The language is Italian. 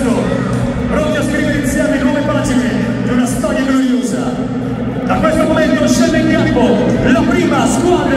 Pronti a scrivere insieme nuove pagine di una storia gloriosa. Da questo momento scende in campo la prima squadra